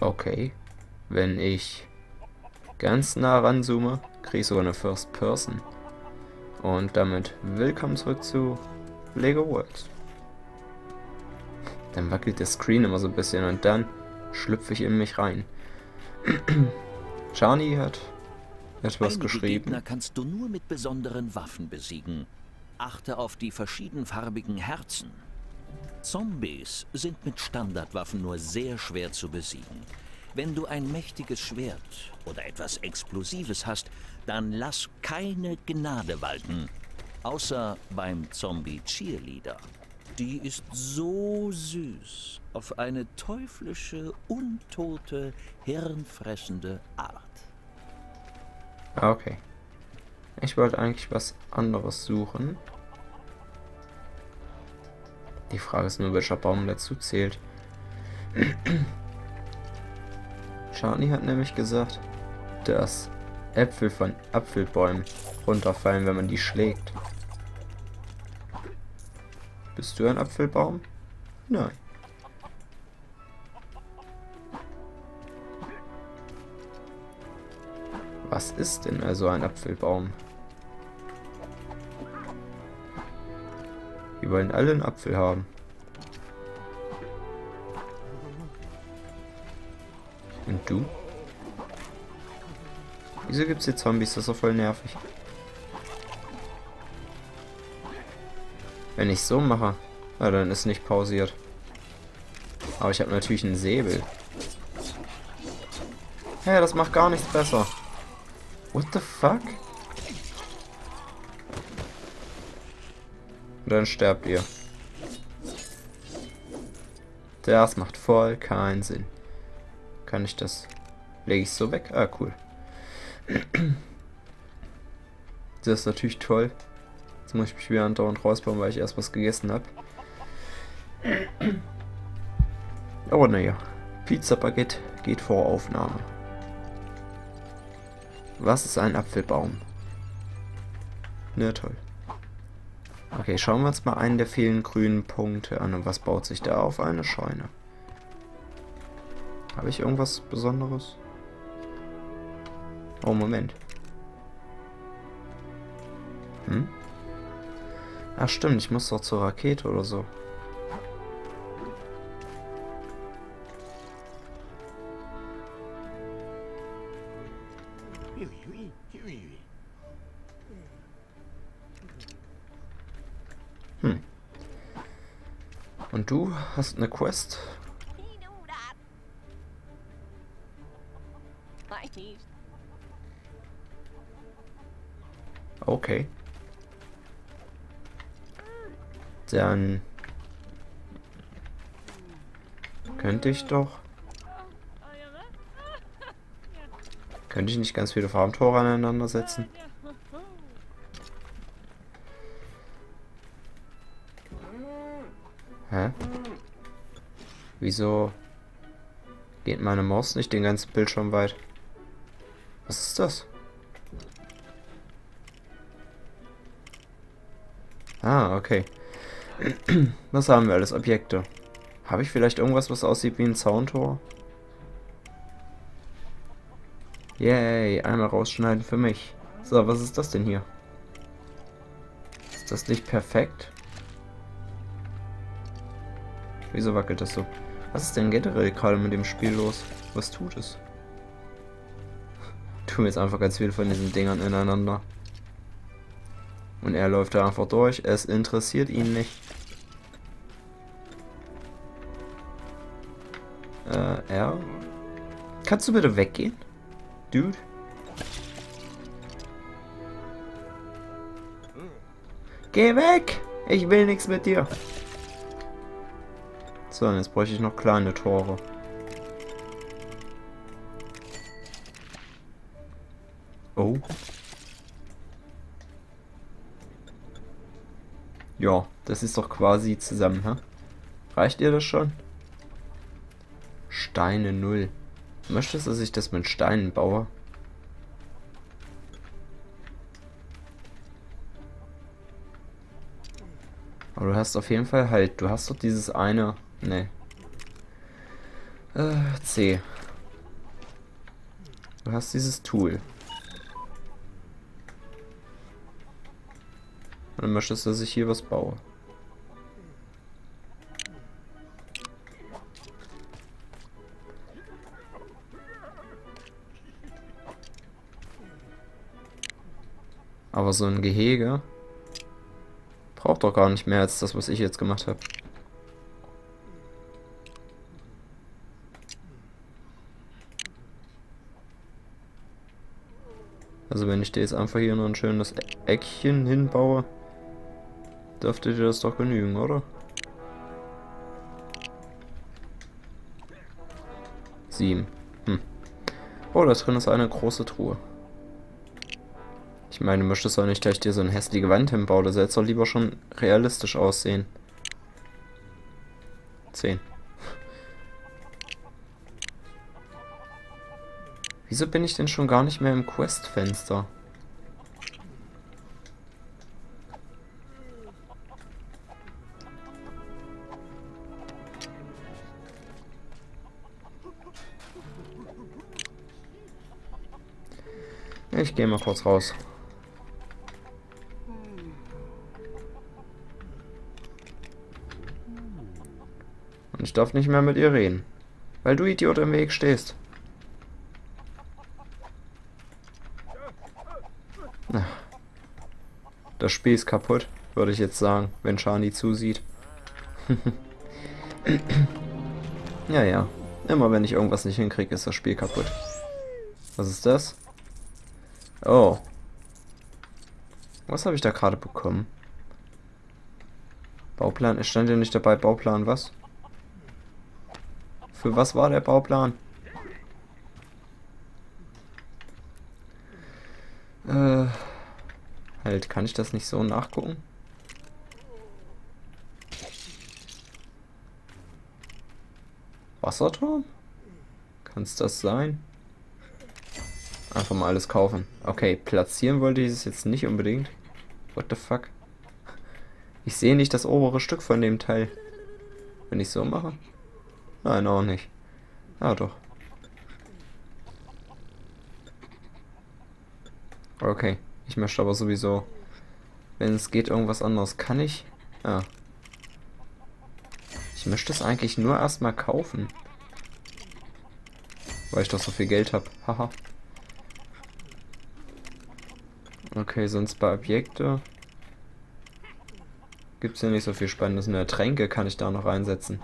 Okay. Wenn ich ganz nah ranzoome, kriege ich sogar eine First Person. Und damit willkommen zurück zu Lego Worlds. Dann wackelt der Screen immer so ein bisschen und dann schlüpfe ich in mich rein. Charlie hat etwas Einige geschrieben. Gegner kannst du nur mit besonderen Waffen besiegen. Achte auf die verschiedenfarbigen Herzen. Zombies sind mit Standardwaffen nur sehr schwer zu besiegen. Wenn du ein mächtiges Schwert oder etwas Explosives hast, dann lass keine Gnade walten. Außer beim Zombie-Cheerleader. Die ist so süß. Auf eine teuflische, untote, hirnfressende Art. Ah, Okay. Ich wollte eigentlich was anderes suchen. Die Frage ist nur, welcher Baum dazu zählt. Charlie hat nämlich gesagt, dass Äpfel von Apfelbäumen runterfallen, wenn man die schlägt. Bist du ein Apfelbaum? Nein. Was ist denn also ein Apfelbaum? Wollen alle einen Apfel haben. Und du? Wieso gibt's hier Zombies? Das ist doch voll nervig. Wenn ich so mache, na, dann ist nicht pausiert. Aber ich habe natürlich einen Säbel. Hä, hey, das macht gar nichts besser. What the fuck? Und dann sterbt ihr. Das macht voll keinen Sinn. Kann ich das... Lege ich so weg? Ah, cool. Das ist natürlich toll. Jetzt muss ich mich wieder andauernd rausbauen, weil ich erst was gegessen habe. Aber naja. Pizza Baguette geht vor Aufnahme. Was ist ein Apfelbaum? Na toll. Okay, schauen wir uns mal einen der vielen grünen Punkte an. Und was baut sich da auf? Eine Scheune. Habe ich irgendwas Besonderes? Oh, Moment. Hm? Ach stimmt, ich muss doch zur Rakete oder so. Hast eine Quest? Okay. Dann könnte ich doch. Könnte ich nicht ganz viele Farmtore aneinander setzen? Wieso geht meine Maus nicht den ganzen Bildschirm weit? Was ist das? Ah, okay. Was haben wir alles? Objekte. Habe ich vielleicht irgendwas, was aussieht wie ein Zauntor? Yay, einmal rausschneiden für mich. So, was ist das denn hier? Ist das nicht perfekt? Wieso wackelt das so? Was ist denn generell gerade mit dem Spiel los? Was tut es? Tun jetzt einfach ganz viele von diesen Dingern ineinander. Und er läuft da einfach durch. Es interessiert ihn nicht. Äh, er? Kannst du bitte weggehen? Dude? Geh weg! Ich will nichts mit dir. So, und jetzt bräuchte ich noch kleine Tore. Oh. Ja, das ist doch quasi zusammen, hä? Reicht dir das schon? Steine null. Möchtest du, dass ich das mit Steinen baue? Aber du hast auf jeden Fall halt, du hast doch dieses eine. Ne. Äh, C. Du hast dieses Tool. Und dann möchtest du, dass ich hier was baue. Aber so ein Gehege braucht doch gar nicht mehr als das, was ich jetzt gemacht habe. Also wenn ich dir jetzt einfach hier noch ein schönes Eckchen hinbaue, dürfte dir das doch genügen, oder? Sieben. Hm. Oh, da drin ist eine große Truhe. Ich meine, du möchtest doch nicht, dass ich dir so eine hässliche Wand hinbaue. Das soll doch lieber schon realistisch aussehen. Zehn. Wieso bin ich denn schon gar nicht mehr im Quest-Fenster? Ich gehe mal kurz raus. Und ich darf nicht mehr mit ihr reden. Weil du Idiot im Weg stehst. Das Spiel ist kaputt, würde ich jetzt sagen, wenn Shani zusieht. ja, ja. Immer wenn ich irgendwas nicht hinkriege, ist das Spiel kaputt. Was ist das? Oh. Was habe ich da gerade bekommen? Bauplan, es stand ja nicht dabei, Bauplan was? Für was war der Bauplan? Halt, kann ich das nicht so nachgucken? Wasserturm? Kann es das sein? Einfach mal alles kaufen. Okay, platzieren wollte ich es jetzt nicht unbedingt. What the fuck? Ich sehe nicht das obere Stück von dem Teil. Wenn ich so mache? Nein, auch nicht. Ah, doch. Okay. Ich möchte aber sowieso, wenn es geht, irgendwas anderes. Kann ich? Ja. Ich möchte es eigentlich nur erstmal kaufen. Weil ich doch so viel Geld habe. Haha. okay, sonst bei Objekte gibt es ja nicht so viel Spannendes. Eine Tränke kann ich da noch einsetzen.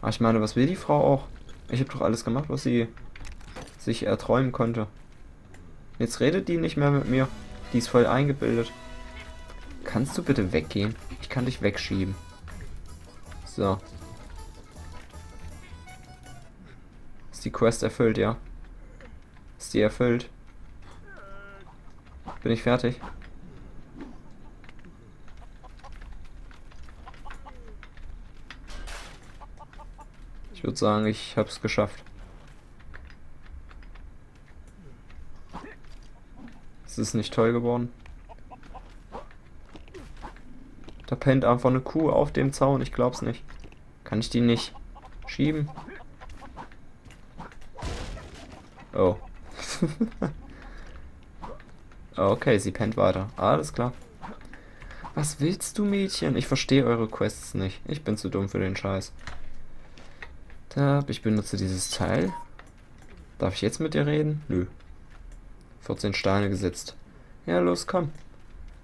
Aber ich meine, was will die Frau auch? Ich habe doch alles gemacht, was sie sich erträumen konnte. Jetzt redet die nicht mehr mit mir. Die ist voll eingebildet. Kannst du bitte weggehen? Ich kann dich wegschieben. So. Ist die Quest erfüllt, ja? Ist die erfüllt? Bin ich fertig? Ich würde sagen, ich habe es geschafft. Ist nicht toll geworden. Da pennt einfach eine Kuh auf dem Zaun. Ich glaub's nicht. Kann ich die nicht schieben? Oh. okay, sie pennt weiter. Alles klar. Was willst du, Mädchen? Ich verstehe eure Quests nicht. Ich bin zu dumm für den Scheiß. Da, ich benutze dieses Teil. Darf ich jetzt mit dir reden? Nö. 14 Steine gesetzt. Ja, los, komm.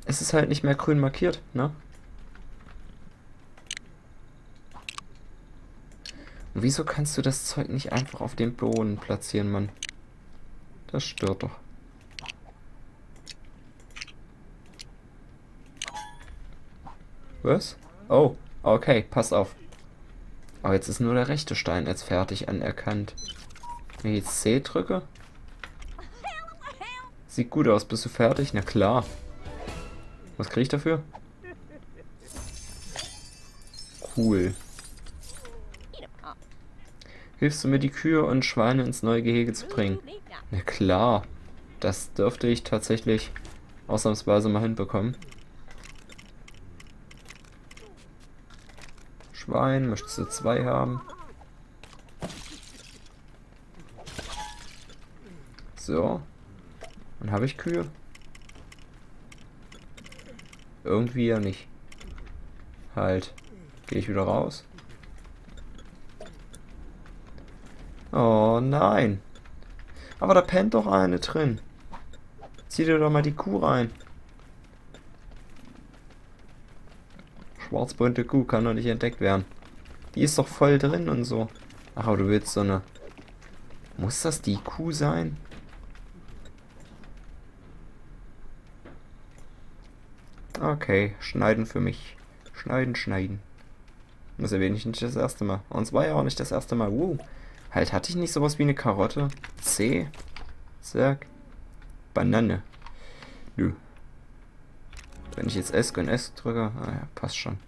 Es ist halt nicht mehr grün markiert, ne? Und wieso kannst du das Zeug nicht einfach auf den Boden platzieren, Mann? Das stört doch. Was? Oh, okay, pass auf. Aber jetzt ist nur der rechte Stein jetzt fertig anerkannt. Wenn ich jetzt C drücke, Sieht gut aus. Bist du fertig? Na klar. Was kriege ich dafür? Cool. Hilfst du mir, die Kühe und Schweine ins neue Gehege zu bringen? Na klar. Das dürfte ich tatsächlich ausnahmsweise mal hinbekommen. Schwein, möchtest du zwei haben? So. Dann habe ich Kühe. Irgendwie ja nicht. Halt. Gehe ich wieder raus. Oh nein. Aber da pennt doch eine drin. Zieh dir doch mal die Kuh rein. Schwarzbunte Kuh kann doch nicht entdeckt werden. Die ist doch voll drin und so. Ach, aber du willst so eine... Muss das die Kuh sein? Okay, schneiden für mich. Schneiden, schneiden. Das erwähne ich nicht das erste Mal. Und es war ja auch nicht das erste Mal. Wow. Halt, hatte ich nicht sowas wie eine Karotte? C? Zack. Banane. Nö. Wenn ich jetzt S und S drücke, ah ja, passt schon.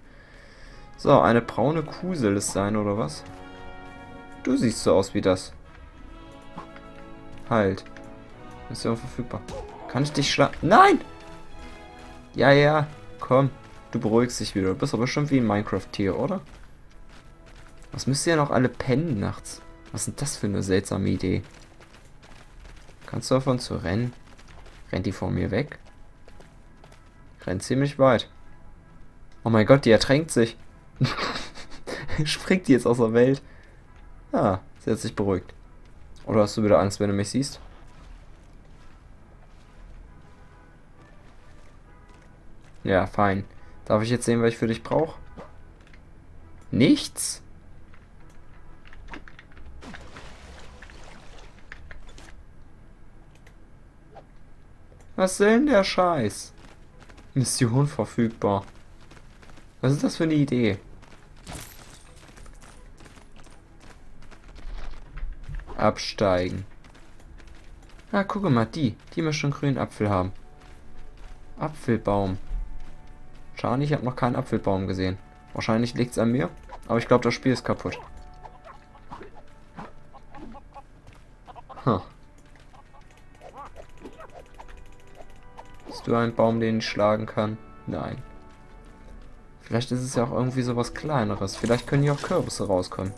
So, eine braune Kuh soll es sein, oder was? Du siehst so aus wie das. Halt. Mission verfügbar. Kann ich dich schlagen? Nein! Ja, ja, komm. Du beruhigst dich wieder. Du bist aber bestimmt wie ein Minecraft-Tier, oder? Was müsst ihr noch alle pennen nachts? Was ist denn das für eine seltsame Idee? Kannst du davon zu rennen? Rennt die vor mir weg? Rennt ziemlich weit. Oh mein Gott, die ertränkt sich. Springt die jetzt aus der Welt? Ah, sie hat sich beruhigt. Oder hast du wieder Angst, wenn du mich siehst? Ja, fein. Darf ich jetzt sehen, was ich für dich brauche? Nichts? Was ist denn der Scheiß? Mission verfügbar. Was ist das für eine Idee? Absteigen. Ah, guck mal, die. Die möchte einen grünen Apfel haben. Apfelbaum. Schade, ich habe noch keinen Apfelbaum gesehen. Wahrscheinlich liegt es an mir, aber ich glaube, das Spiel ist kaputt. Huh. Bist du ein Baum, den ich schlagen kann? Nein. Vielleicht ist es ja auch irgendwie so was Kleineres. Vielleicht können hier auch Kürbisse rauskommen.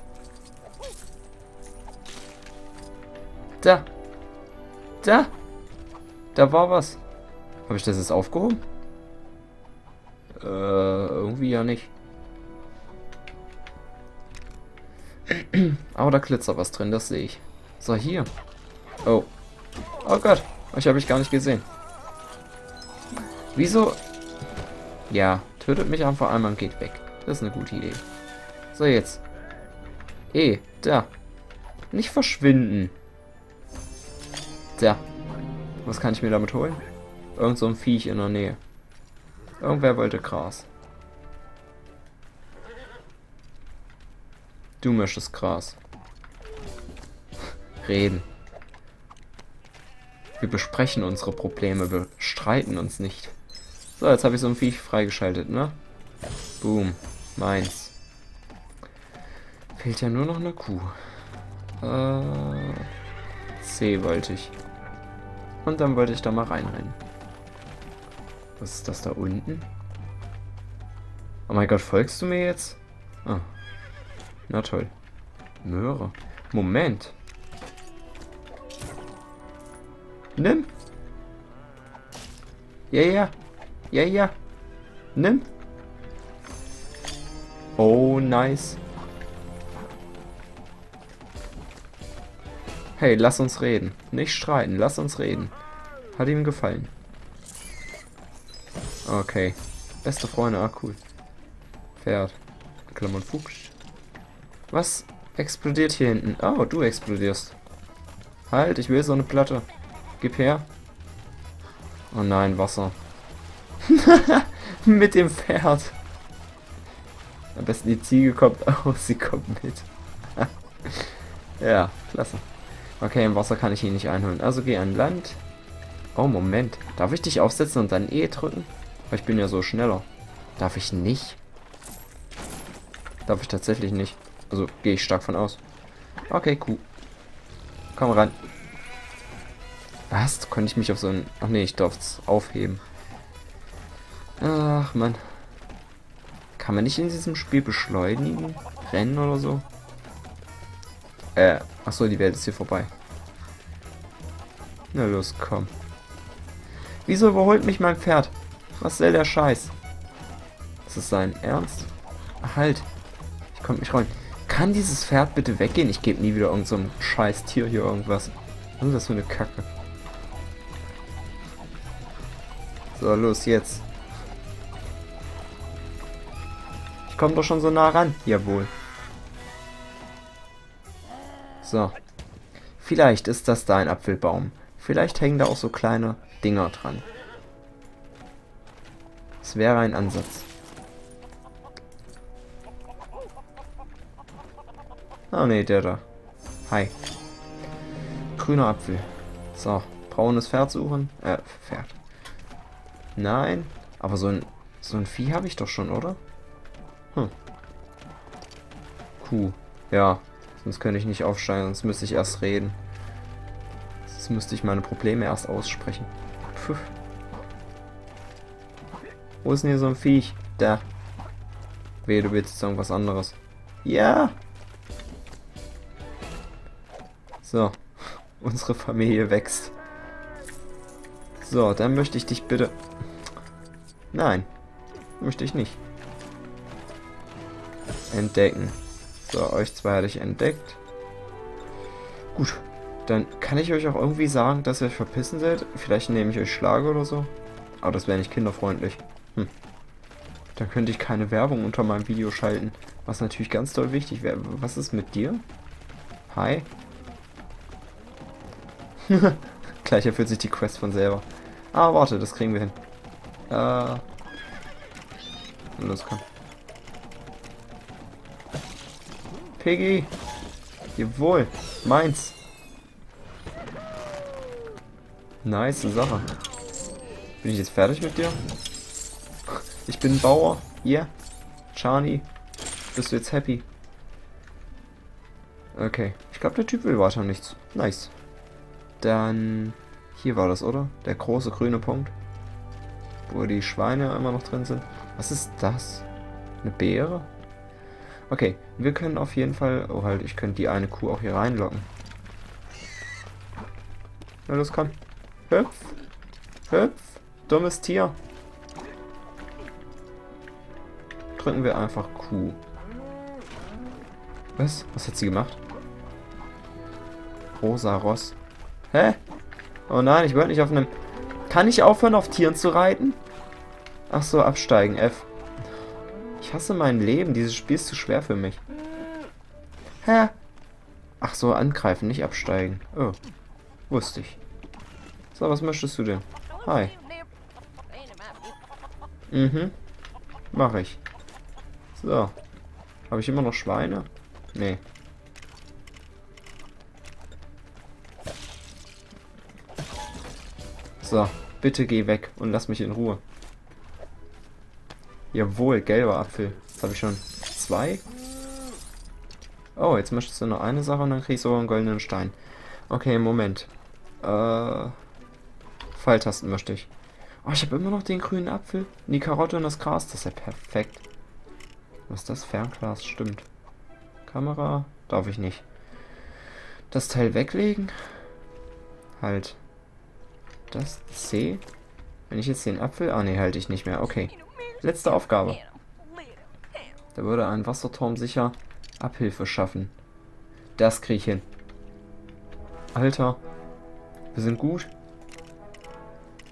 Da. Da. Da war was. Habe ich das jetzt aufgehoben? Äh, irgendwie ja nicht. Aber da glitzert was drin, das sehe ich. So, hier. Oh. Oh Gott. Euch habe ich gar nicht gesehen. Wieso? Ja, tötet mich einfach einmal und geht weg. Das ist eine gute Idee. So, jetzt. Eh, da. Nicht verschwinden. Da. Was kann ich mir damit holen? Irgend so ein Viech in der Nähe. Irgendwer wollte Gras. Du möchtest Gras. Reden. Wir besprechen unsere Probleme, wir streiten uns nicht. So, jetzt habe ich so ein Viech freigeschaltet, ne? Boom. Meins. Fehlt ja nur noch eine Kuh. Äh, C wollte ich. Und dann wollte ich da mal reinrennen. Was ist das da unten? Oh mein Gott, folgst du mir jetzt? Ah. Na toll. Möhre. Moment. Nimm. Ja, ja. Ja, ja. Nimm. Oh, nice. Hey, lass uns reden. Nicht streiten, lass uns reden. Hat ihm gefallen. Okay. Beste Freunde, ah cool. Pferd. Klammern Fuchs. Was explodiert hier hinten? Oh, du explodierst. Halt, ich will so eine Platte. Gib her. Oh nein, Wasser. mit dem Pferd. Am besten die Ziege kommt aus, sie kommt mit. ja, klasse. Okay, im Wasser kann ich ihn nicht einholen. Also geh an Land. Oh, Moment. Darf ich dich aufsetzen und dann E drücken? Ich bin ja so schneller. Darf ich nicht? Darf ich tatsächlich nicht. Also gehe ich stark von aus. Okay, cool. Komm ran. Was? Konnte ich mich auf so ein... Ach nee, ich darf es aufheben. Ach, man. Kann man nicht in diesem Spiel beschleunigen? Rennen oder so? Äh, achso, die Welt ist hier vorbei. Na los, komm. Wieso überholt mich mein Pferd? Was soll der Scheiß? Ist das sein Ernst? Halt. Ich konnte mich rollen. Kann dieses Pferd bitte weggehen? Ich gebe nie wieder irgend so scheiß Tier hier irgendwas. Was ist das für eine Kacke? So, los, jetzt. Ich komme doch schon so nah ran. Jawohl. So. Vielleicht ist das da ein Apfelbaum. Vielleicht hängen da auch so kleine Dinger dran. Es wäre ein Ansatz. Ah ne, der da. Hi. Grüner Apfel. So, braunes Pferd suchen. Äh, Pferd. Nein, aber so ein so ein Vieh habe ich doch schon, oder? Hm. Kuh. Ja, sonst könnte ich nicht aufsteigen, sonst müsste ich erst reden. Sonst müsste ich meine Probleme erst aussprechen. Puh. Wo ist denn hier so ein Viech? Da. Wehe, du willst jetzt irgendwas anderes. Ja! So. Unsere Familie wächst. So, dann möchte ich dich bitte... Nein. Möchte ich nicht. Entdecken. So, euch zwei hatte ich entdeckt. Gut. Dann kann ich euch auch irgendwie sagen, dass ihr euch verpissen seid. Vielleicht nehme ich euch Schlage oder so. Aber das wäre nicht kinderfreundlich. Hm. Dann könnte ich keine Werbung unter meinem Video schalten. Was natürlich ganz doll wichtig wäre. Was ist mit dir? Hi. Gleich erfüllt sich die Quest von selber. Ah, warte, das kriegen wir hin. Äh. Los, komm. Piggy. Jawohl. Meins. Nice Sache. Bin ich jetzt fertig mit dir? Ich bin Bauer. Yeah. Chani. Bist du jetzt happy? Okay. Ich glaube, der Typ will weiter nichts. Nice. Dann... Hier war das, oder? Der große grüne Punkt. Wo die Schweine immer noch drin sind. Was ist das? Eine Beere? Okay, wir können auf jeden Fall... Oh halt, ich könnte die eine Kuh auch hier reinlocken. Na los, komm. Hüpf. Hüpf. Dummes Tier. Drücken wir einfach Q. Was? Was hat sie gemacht? Rosa Ross. Hä? Oh nein, ich wollte nicht auf einem... Kann ich aufhören, auf Tieren zu reiten? Ach so, absteigen, F. Ich hasse mein Leben. Dieses Spiel ist zu schwer für mich. Hä? Ach so, angreifen, nicht absteigen. Oh. Wusste ich. So, was möchtest du denn? Hi. Mhm. Mach ich. So. Habe ich immer noch Schweine? Nee. So, bitte geh weg und lass mich in Ruhe. Jawohl, gelber Apfel. Jetzt habe ich schon zwei. Oh, jetzt möchtest du noch eine Sache und dann kriegst du einen goldenen Stein. Okay, Moment. Äh, Pfeiltasten möchte ich. Oh, ich habe immer noch den grünen Apfel. Die Karotte und das Gras. Das ist ja perfekt. Was ist das? Fernglas, stimmt. Kamera darf ich nicht. Das Teil weglegen. Halt. Das C. Wenn ich jetzt den Apfel... Ah, ne, halte ich nicht mehr. Okay. Letzte Aufgabe. Da würde ein Wasserturm sicher Abhilfe schaffen. Das kriege ich hin. Alter. Wir sind gut.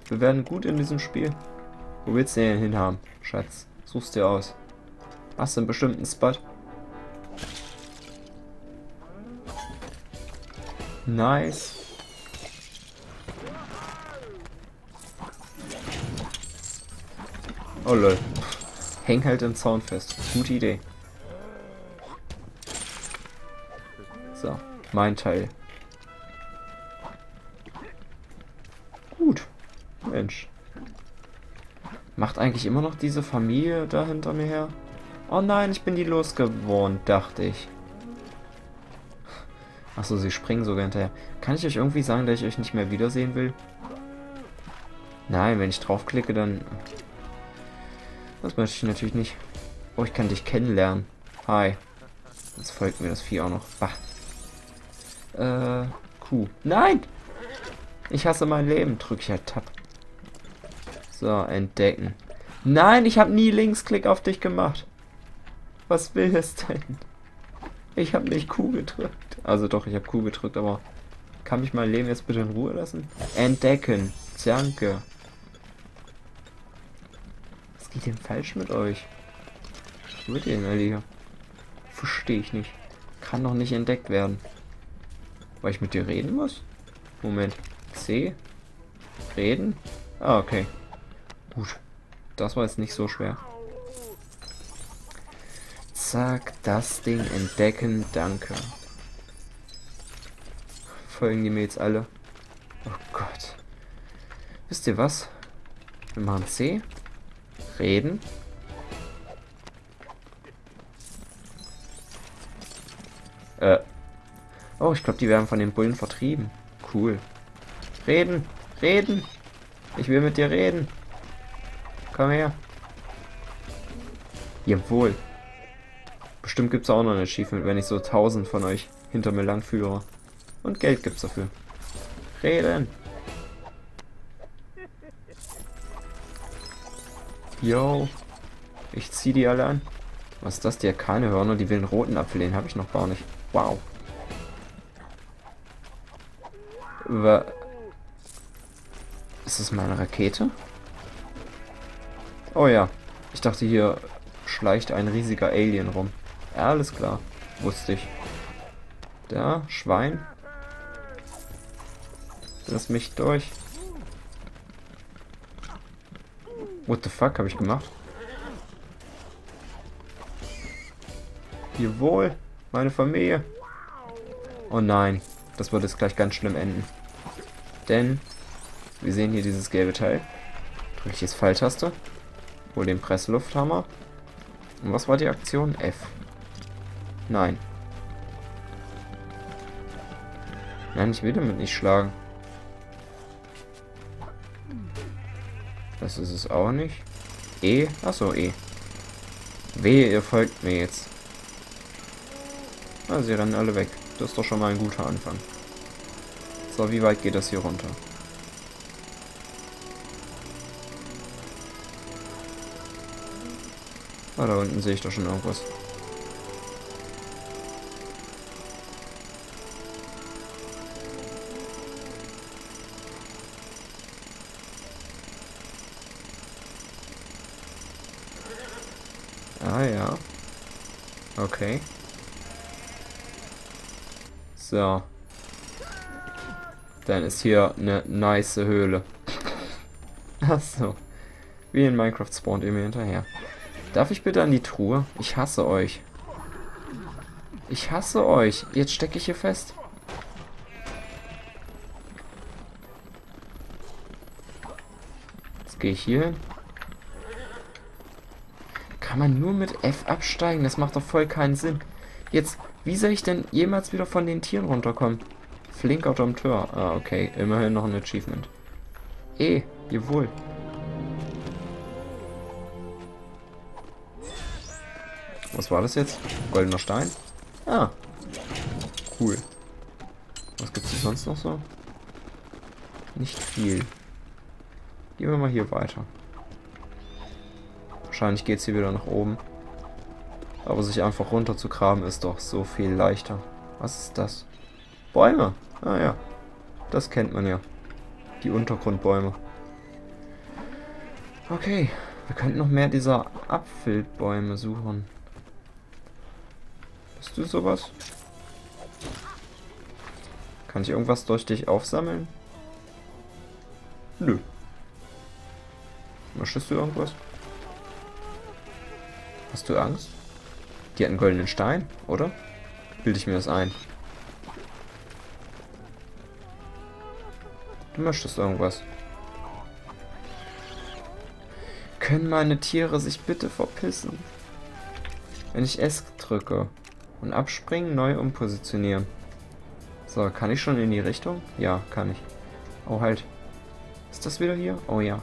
Wir werden gut in diesem Spiel. Wo willst du denn hinhaben, Schatz? Suchst dir aus. Hast du einen bestimmten Spot? Nice. Oh lol. Häng halt im Zaun fest. Gute Idee. So, mein Teil. Gut. Mensch. Macht eigentlich immer noch diese Familie da hinter mir her? Oh nein, ich bin die losgewohnt, dachte ich. Achso, sie springen sogar hinterher. Kann ich euch irgendwie sagen, dass ich euch nicht mehr wiedersehen will? Nein, wenn ich draufklicke, dann das möchte ich natürlich nicht. Oh, ich kann dich kennenlernen. Hi. Jetzt folgt mir das Vieh auch noch. Bah. Äh, Kuh. Nein! Ich hasse mein Leben. Drück ich halt Tab. So, entdecken. Nein, ich habe nie Linksklick auf dich gemacht. Was will es denn? Ich habe nicht Q gedrückt. Also doch, ich habe Q gedrückt, aber kann mich mein Leben jetzt bitte in Ruhe lassen? Entdecken. Danke. Was geht denn falsch mit euch? Was wird denn hier? Verstehe ich nicht. Kann doch nicht entdeckt werden. Weil ich mit dir reden muss? Moment. C? Reden? Ah, okay. Gut. Das war jetzt nicht so schwer. Zack, das Ding entdecken, danke. Folgen die mir jetzt alle? Oh Gott. Wisst ihr was? Wir machen C. Reden. Äh. Oh, ich glaube, die werden von den Bullen vertrieben. Cool. Reden. Reden. Ich will mit dir reden. Komm her. Jawohl. Bestimmt gibt es auch noch ein Achievement, wenn ich so tausend von euch hinter mir lang führe. Und Geld gibt's dafür. Reden. Yo. Ich zieh die alle an. Was ist das? Die Hörner. Die will einen roten Apfel. Den habe ich noch gar nicht. Wow. Wa ist das meine Rakete? Oh ja. Ich dachte, hier schleicht ein riesiger Alien rum. Ja, alles klar. Wusste ich. Da, Schwein. Lass mich durch. What the fuck habe ich gemacht? Jawohl, meine Familie. Oh nein, das wird jetzt gleich ganz schlimm enden. Denn, wir sehen hier dieses gelbe Teil. Drücke ich jetzt Pfeiltaste. Hol den Presslufthammer. Und was war die Aktion? F. Nein. Nein, ich will damit nicht schlagen. Das ist es auch nicht. E? Achso, E. Wehe, ihr folgt mir jetzt. Ah, sie rennen alle weg. Das ist doch schon mal ein guter Anfang. So, wie weit geht das hier runter? Ah, da unten sehe ich doch schon irgendwas. Okay. So. Dann ist hier eine nice Höhle. Achso. Wie in Minecraft spawnt ihr mir hinterher. Darf ich bitte an die Truhe? Ich hasse euch. Ich hasse euch. Jetzt stecke ich hier fest. Jetzt gehe ich hier hin. Kann man nur mit F absteigen? Das macht doch voll keinen Sinn. Jetzt, wie soll ich denn jemals wieder von den Tieren runterkommen? Flink out am Tor. Ah, okay. Immerhin noch ein Achievement. Eh, jawohl. Was war das jetzt? Goldener Stein? Ah. Cool. Was gibt es sonst noch so? Nicht viel. Gehen wir mal hier weiter. Wahrscheinlich geht es hier wieder nach oben. Aber sich einfach runter zu graben ist doch so viel leichter. Was ist das? Bäume. Ah ja. Das kennt man ja. Die Untergrundbäume. Okay. Wir könnten noch mehr dieser Apfelbäume suchen. Bist du sowas? Kann ich irgendwas durch dich aufsammeln? Nö. Möchtest du irgendwas? Hast du Angst? Die hat einen goldenen Stein, oder? Bilde ich mir das ein. Du möchtest irgendwas. Können meine Tiere sich bitte verpissen? Wenn ich S drücke und abspringen, neu umpositionieren. So, kann ich schon in die Richtung? Ja, kann ich. Oh, halt. Ist das wieder hier? Oh ja.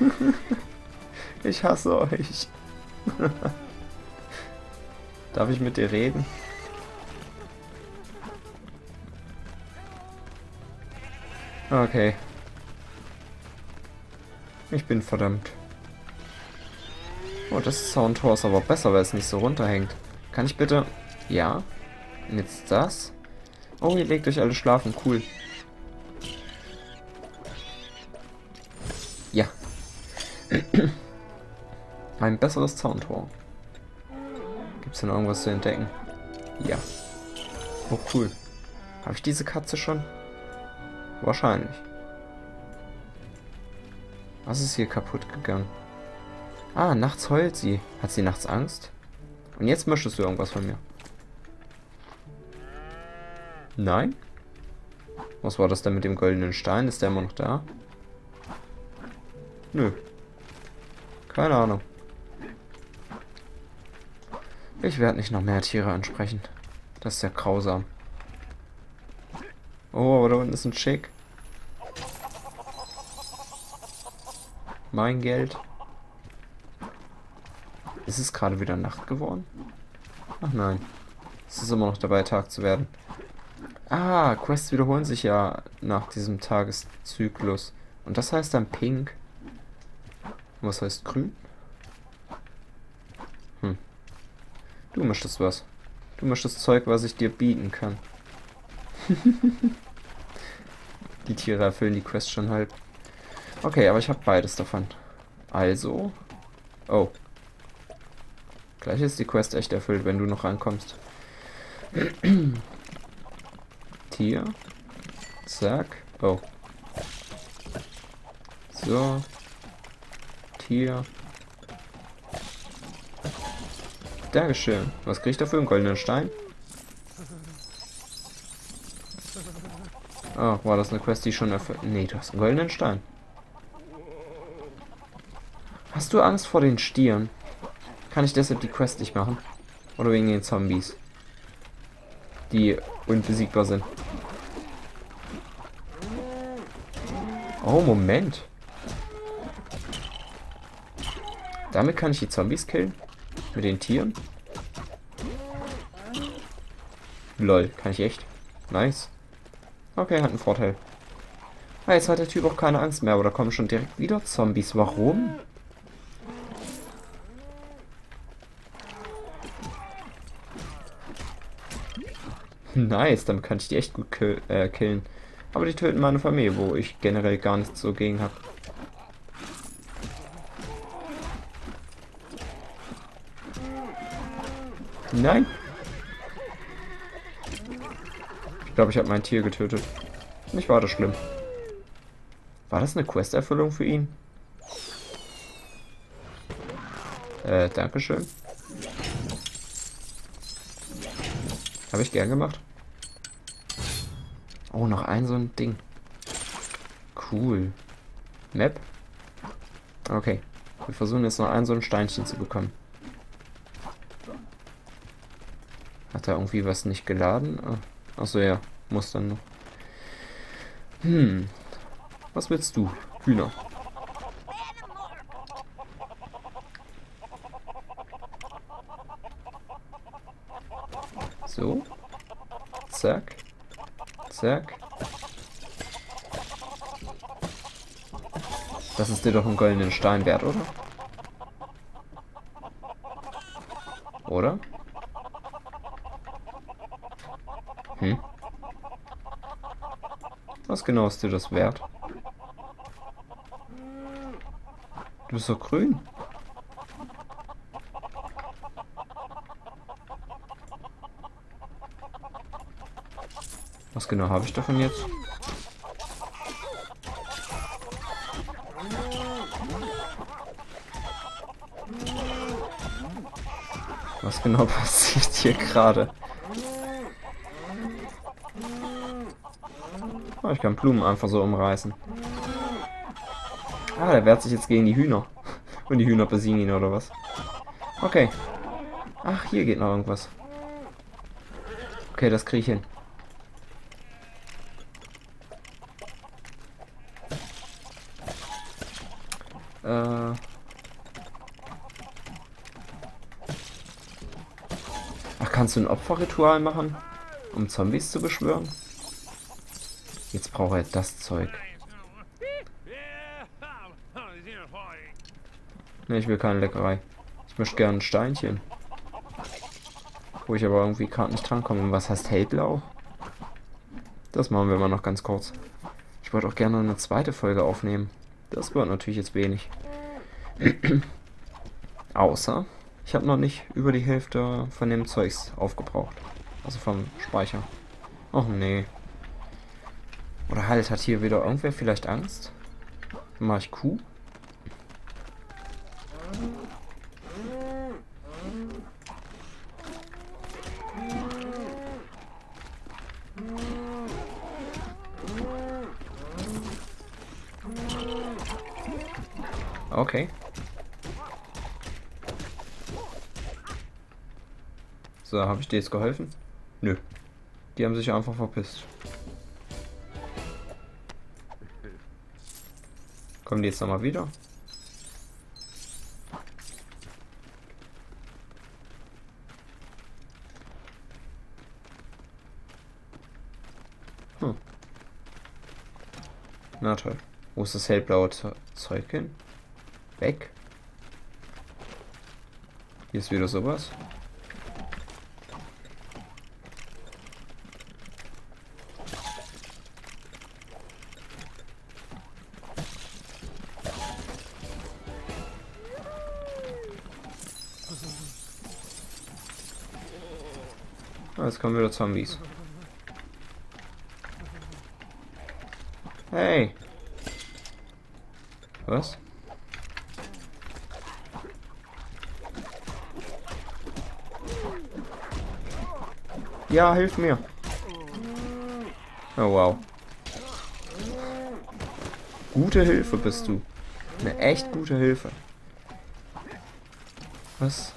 ich hasse euch. Darf ich mit dir reden? Okay. Ich bin verdammt. Oh, das Soundtor ist aber besser, weil es nicht so runterhängt. Kann ich bitte... Ja. Und jetzt das. Oh, ihr legt euch alle schlafen. Cool. Ja, Ein besseres Zauntor. Gibt es denn irgendwas zu entdecken? Ja. Oh, cool. Habe ich diese Katze schon? Wahrscheinlich. Was ist hier kaputt gegangen? Ah, nachts heult sie. Hat sie nachts Angst? Und jetzt möchtest du irgendwas von mir? Nein? Was war das denn mit dem goldenen Stein? Ist der immer noch da? Nö. Keine Ahnung. Ich werde nicht noch mehr Tiere ansprechen. Das ist ja grausam. Oh, aber da unten ist ein Schick. Mein Geld. Ist es gerade wieder Nacht geworden? Ach nein. Es ist immer noch dabei, Tag zu werden. Ah, Quests wiederholen sich ja nach diesem Tageszyklus. Und das heißt dann pink. Was heißt grün? Hm. Du möchtest was. Du möchtest Zeug, was ich dir bieten kann. die Tiere erfüllen die Quest schon halb. Okay, aber ich habe beides davon. Also. Oh. Gleich ist die Quest echt erfüllt, wenn du noch rankommst. Tier. Zack. Oh. So. Tier. Dankeschön. Was krieg ich dafür? Einen goldenen Stein? Oh, war das eine Quest, die schon erfüllt? Nee, du hast einen goldenen Stein. Hast du Angst vor den Stieren? Kann ich deshalb die Quest nicht machen? Oder wegen den Zombies? Die unbesiegbar sind. Oh, Moment. Damit kann ich die Zombies killen? Mit den Tieren? Lol, kann ich echt? Nice. Okay, hat einen Vorteil. Ah, jetzt hat der Typ auch keine Angst mehr, aber da kommen schon direkt wieder Zombies. Warum? Nice, damit kann ich die echt gut kill äh, killen. Aber die töten meine Familie, wo ich generell gar nichts so gegen habe. Nein. Ich glaube, ich habe mein Tier getötet. Nicht war das schlimm. War das eine Questerfüllung für ihn? Äh, Dankeschön. Habe ich gern gemacht. Oh, noch ein so ein Ding. Cool. Map? Okay. Wir versuchen jetzt noch ein so ein Steinchen zu bekommen. Hat da irgendwie was nicht geladen? Ah, achso, ja. Muss dann noch. Hm. Was willst du? Hühner. So. Zack. Zack. Das ist dir doch einen goldenen Stein wert, oder? Oder? Hm? Was genau ist dir das wert? Du bist doch grün. Was genau habe ich davon jetzt? Was genau passiert hier gerade? Oh, ich kann Blumen einfach so umreißen. Ah, der wehrt sich jetzt gegen die Hühner. Und die Hühner besiegen ihn, oder was? Okay. Ach, hier geht noch irgendwas. Okay, das kriege ich hin. Äh. Ach, kannst du ein Opferritual machen? Um Zombies zu beschwören? Jetzt braucht er das Zeug. Ne, ich will keine Leckerei. Ich möchte gerne ein Steinchen. Wo ich aber irgendwie gerade nicht drankomme. Und was heißt hellblau? Das machen wir mal noch ganz kurz. Ich wollte auch gerne eine zweite Folge aufnehmen. Das wird natürlich jetzt wenig. Außer, ich habe noch nicht über die Hälfte von dem Zeugs aufgebraucht. Also vom Speicher. Och nee. Oder halt, hat hier wieder irgendwer vielleicht Angst? Mach ich Kuh? Okay. So, habe ich dir jetzt geholfen? Nö. Die haben sich einfach verpisst. Kommen die jetzt nochmal wieder? Hm. Na toll. Wo ist das hellblaue Zeug hin? Weg. Hier ist wieder sowas. Jetzt kommen wieder Zombies. Hey. Was? Ja, hilf mir. Oh, wow. Gute Hilfe bist du. Eine echt gute Hilfe. Was?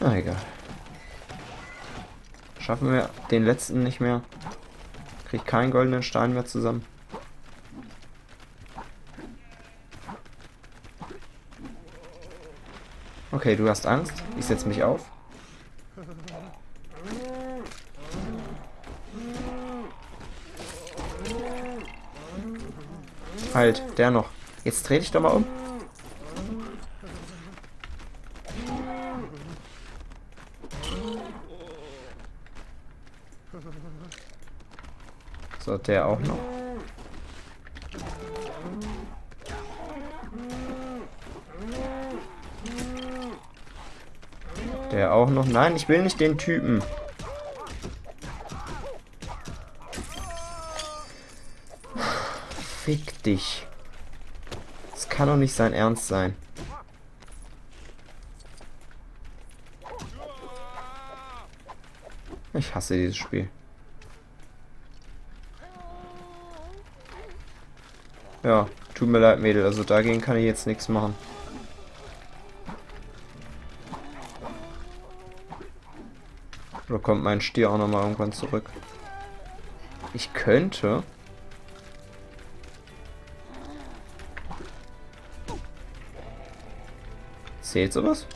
Na egal. Schaffen wir den letzten nicht mehr. Krieg keinen goldenen Stein mehr zusammen. Okay, du hast Angst. Ich setze mich auf. Halt, der noch. Jetzt dreh dich doch mal um. Der auch noch. Der auch noch. Nein, ich will nicht den Typen. Fick dich. Das kann doch nicht sein Ernst sein. Ich hasse dieses Spiel. Ja, tut mir leid, Mädel. Also dagegen kann ich jetzt nichts machen. Oder kommt mein Stier auch nochmal irgendwann zurück? Ich könnte... Zählt sowas?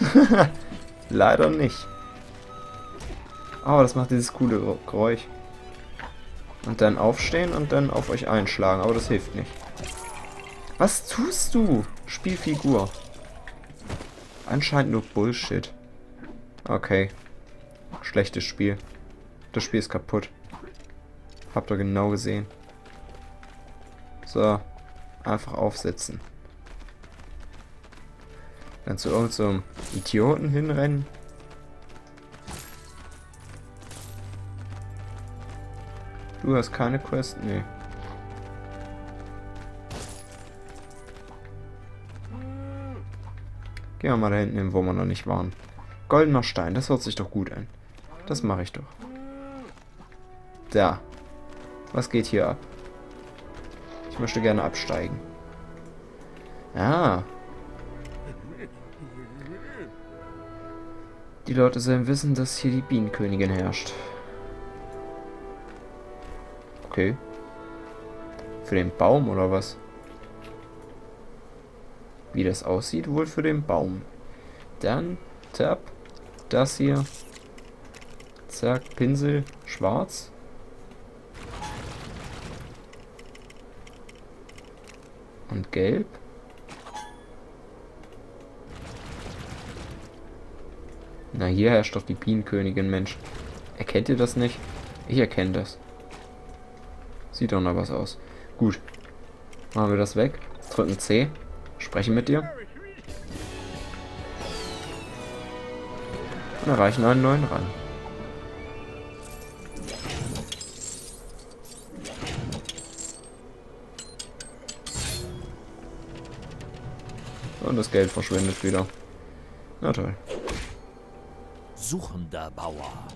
Leider nicht. Aber oh, das macht dieses coole Geräusch. Und dann aufstehen und dann auf euch einschlagen. Aber das hilft nicht. Was tust du? Spielfigur. Anscheinend nur Bullshit. Okay. Schlechtes Spiel. Das Spiel ist kaputt. Habt ihr genau gesehen. So. Einfach aufsetzen. Dann zu irgendeinem so Idioten hinrennen. Du hast keine Quest? Nee. Gehen wir mal da hinten hin, wo wir noch nicht waren. Goldener Stein, das hört sich doch gut an. Das mache ich doch. Da. Was geht hier ab? Ich möchte gerne absteigen. Ah. Die Leute sollen wissen, dass hier die Bienenkönigin herrscht. Okay. Für den Baum oder was? Wie das aussieht, wohl für den Baum. Dann, tap, das hier. Zack, Pinsel, schwarz. Und gelb. Na, hier herrscht doch die Bienenkönigin, Mensch. Erkennt ihr das nicht? Ich erkenne das. Sieht doch noch was aus. Gut. Machen wir das weg. Drücken C. Sprechen mit dir. Und erreichen einen neuen Rang. Und das Geld verschwindet wieder. Na toll. Suchender Bauer.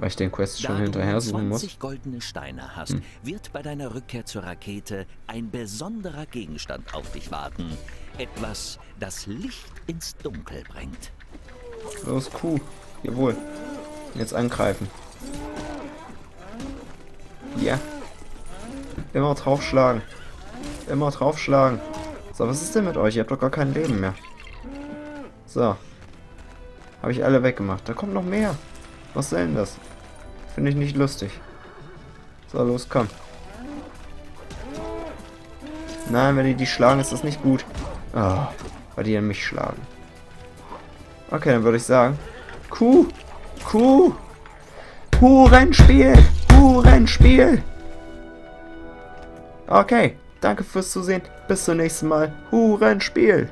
Weil ich den Quest schon da hinterher suchen 20 muss. goldene Steine hast, Hm. wird bei deiner Rückkehr zur Rakete ein besonderer Gegenstand auf dich warten. Etwas, das Licht ins Dunkel bringt. Los, Kuh. Jawohl. Jetzt angreifen. Ja. Immer draufschlagen. Immer draufschlagen. So, was ist denn mit euch? Ihr habt doch gar kein Leben mehr. So. Habe ich alle weggemacht. Da kommt noch mehr. Was soll denn das? Finde ich nicht lustig. So, los, komm. Nein, wenn die die schlagen, ist das nicht gut. Ah, weil die an mich schlagen. Okay, dann würde ich sagen. Kuh! Kuh! Hurenspiel! Hurenspiel! Okay, danke fürs Zusehen. Bis zum nächsten Mal. Hurenspiel!